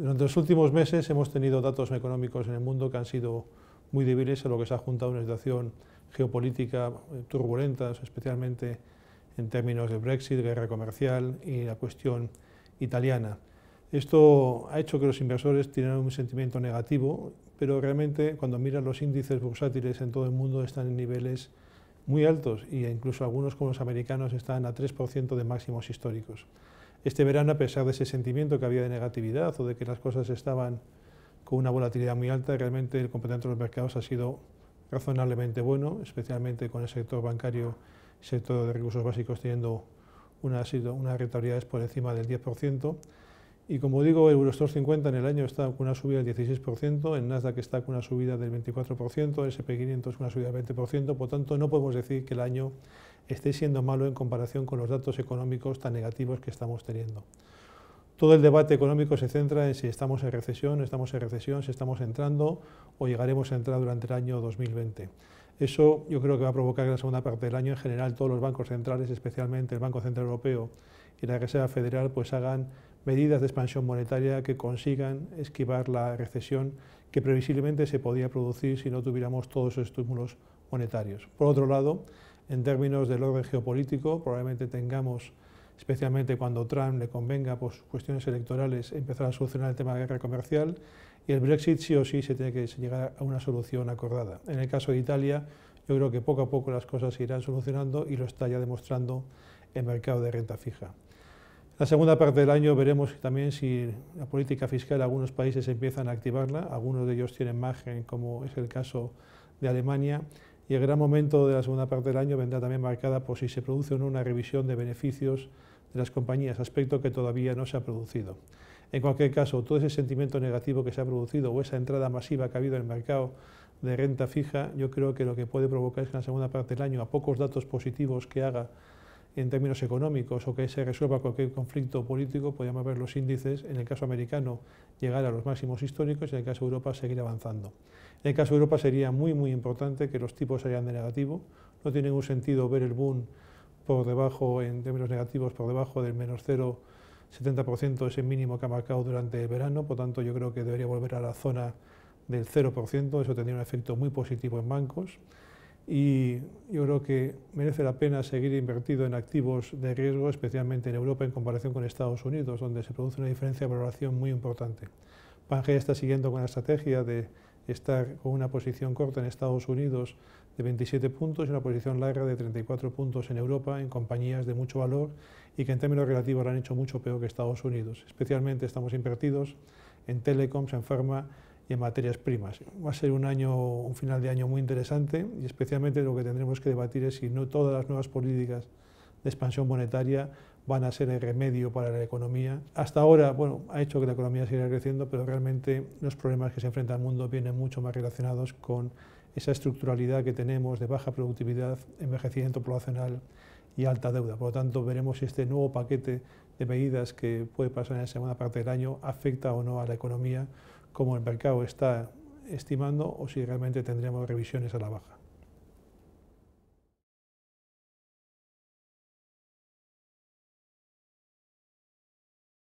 Durante los últimos meses hemos tenido datos económicos en el mundo que han sido muy débiles, a lo que se ha juntado una situación geopolítica eh, turbulenta, especialmente en términos de Brexit, guerra comercial y la cuestión italiana. Esto ha hecho que los inversores tengan un sentimiento negativo, pero realmente cuando miran los índices bursátiles en todo el mundo están en niveles muy altos e incluso algunos como los americanos están a 3% de máximos históricos. Este verano, a pesar de ese sentimiento que había de negatividad o de que las cosas estaban con una volatilidad muy alta, realmente el comportamiento de los mercados ha sido razonablemente bueno, especialmente con el sector bancario y sector de recursos básicos teniendo una, una rentabilidades por encima del 10%. Y como digo, el Eurostoxx 50 en el año está con una subida del 16%, el Nasdaq está con una subida del 24%, el SP500 con una subida del 20%, por tanto no podemos decir que el año esté siendo malo en comparación con los datos económicos tan negativos que estamos teniendo. Todo el debate económico se centra en si estamos en recesión, estamos en recesión, si estamos entrando o llegaremos a entrar durante el año 2020. Eso yo creo que va a provocar que en la segunda parte del año en general todos los bancos centrales, especialmente el Banco Central Europeo y la Reserva Federal, pues hagan medidas de expansión monetaria que consigan esquivar la recesión que previsiblemente se podía producir si no tuviéramos todos esos estímulos monetarios. Por otro lado, en términos del orden geopolítico, probablemente tengamos, especialmente cuando Trump le convenga pues, cuestiones electorales, empezar a solucionar el tema de guerra comercial y el Brexit sí o sí se tiene que llegar a una solución acordada. En el caso de Italia, yo creo que poco a poco las cosas se irán solucionando y lo está ya demostrando el mercado de renta fija. La segunda parte del año veremos también si la política fiscal de algunos países empiezan a activarla, algunos de ellos tienen margen, como es el caso de Alemania, y el gran momento de la segunda parte del año vendrá también marcada por si se produce o no una revisión de beneficios de las compañías, aspecto que todavía no se ha producido. En cualquier caso, todo ese sentimiento negativo que se ha producido o esa entrada masiva que ha habido en el mercado de renta fija, yo creo que lo que puede provocar es que en la segunda parte del año, a pocos datos positivos que haga en términos económicos o que se resuelva cualquier conflicto político, podríamos ver los índices, en el caso americano, llegar a los máximos históricos y en el caso de Europa seguir avanzando. En el caso de Europa sería muy, muy importante que los tipos salieran de negativo. No tiene ningún sentido ver el boom por debajo, en términos negativos, por debajo del menos 0,70%, ese mínimo que ha marcado durante el verano, por tanto yo creo que debería volver a la zona del 0%, eso tendría un efecto muy positivo en bancos y yo creo que merece la pena seguir invertido en activos de riesgo, especialmente en Europa en comparación con Estados Unidos, donde se produce una diferencia de valoración muy importante. Pangea está siguiendo con la estrategia de estar con una posición corta en Estados Unidos de 27 puntos y una posición larga de 34 puntos en Europa en compañías de mucho valor y que en términos relativos lo han hecho mucho peor que Estados Unidos. Especialmente estamos invertidos en telecoms, en farma y en materias primas. Va a ser un año, un final de año muy interesante y especialmente lo que tendremos que debatir es si no todas las nuevas políticas de expansión monetaria van a ser el remedio para la economía. Hasta ahora, bueno, ha hecho que la economía siga creciendo, pero realmente los problemas que se enfrenta el mundo vienen mucho más relacionados con esa estructuralidad que tenemos de baja productividad, envejecimiento poblacional y alta deuda. Por lo tanto, veremos si este nuevo paquete de medidas que puede pasar en la segunda parte del año afecta o no a la economía como el mercado está estimando o si realmente tendremos revisiones a la baja.